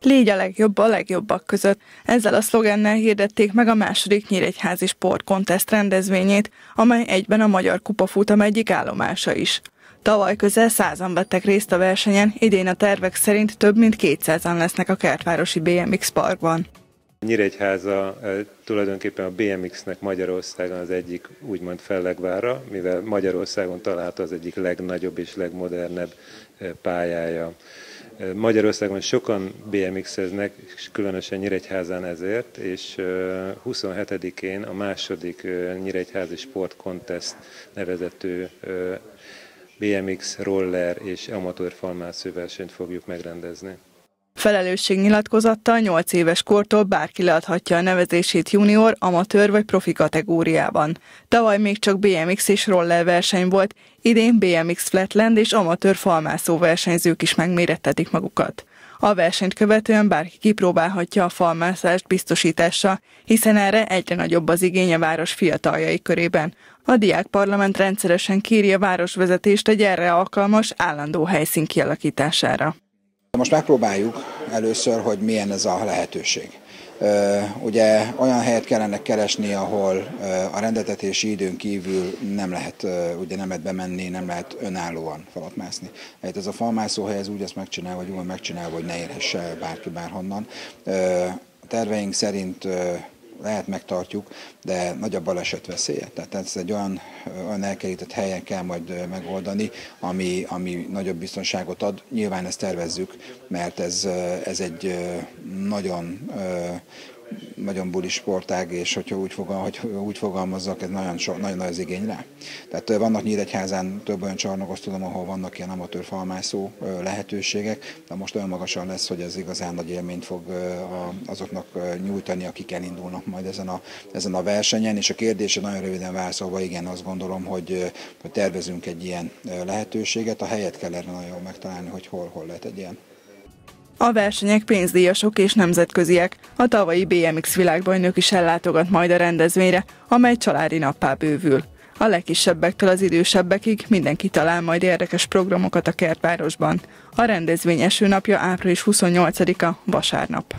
Légy a legjobb a legjobbak között. Ezzel a szlogennel hirdették meg a második Nyíregyházi Sport Contest rendezvényét, amely egyben a Magyar Kupafutam egyik állomása is. Tavaly közel százan vettek részt a versenyen, idén a tervek szerint több mint 200-an lesznek a kertvárosi BMX parkban. Nyíregyháza tulajdonképpen a BMX-nek Magyarországon az egyik úgymond fellegvára, mivel Magyarországon található az egyik legnagyobb és legmodernebb pályája. Magyarországon sokan BMX-eznek, különösen Nyíregyházán ezért, és 27-én a második Nyíregyházi Sport Contest nevezető BMX, roller és amatőr falmászőversenyt fogjuk megrendezni. Felelősségnyilatkozattal 8 éves kortól bárki leadhatja a nevezését junior, amatőr vagy profi kategóriában. Tavaly még csak BMX és roller verseny volt, idén BMX Flatland és amatőr falmászó versenyzők is megmérettetik magukat. A versenyt követően bárki kipróbálhatja a falmászást biztosítása, hiszen erre egyre nagyobb az igény a város fiataljai körében. A diák parlament rendszeresen kéri a városvezetést egy erre alkalmas állandó helyszín kialakítására. Most megpróbáljuk először, hogy milyen ez a lehetőség. Ugye olyan helyet kellene keresni, ahol a rendetetési időn kívül nem lehet, ugye nem lehet bemenni, nem lehet önállóan falat mászni. Hát ez a falmászóhely ez úgy ezt megcsinál, vagy úgy megcsinálva, hogy ne érhesse bárki bárhonnan. A terveink szerint lehet megtartjuk, de nagy a baleset veszélye. Tehát ez egy olyan, olyan elkerített helyen kell majd megoldani, ami, ami nagyobb biztonságot ad. Nyilván ezt tervezzük, mert ez, ez egy nagyon nagyon buli sportág, és hogyha úgy, fogal, hogy úgy fogalmazzak, ez nagyon, so, nagyon nagy az igény rá. Tehát vannak Nyíregyházán több olyan csarnokot tudom, ahol vannak ilyen amatőr falmászó lehetőségek, de most olyan magasan lesz, hogy ez igazán nagy élményt fog azoknak nyújtani, akik elindulnak majd ezen a, ezen a versenyen, és a kérdése nagyon röviden válaszolva, igen, azt gondolom, hogy, hogy tervezünk egy ilyen lehetőséget, a helyet kell erre nagyon megtalálni, hogy hol, hol lehet egy ilyen. A versenyek pénzdíjasok és nemzetköziek. A tavalyi BMX világbajnok is ellátogat majd a rendezvényre, amely családi nappá bővül. A legkisebbektől az idősebbekig mindenki talál majd érdekes programokat a kertvárosban. A rendezvény eső napja április 28-a vasárnap.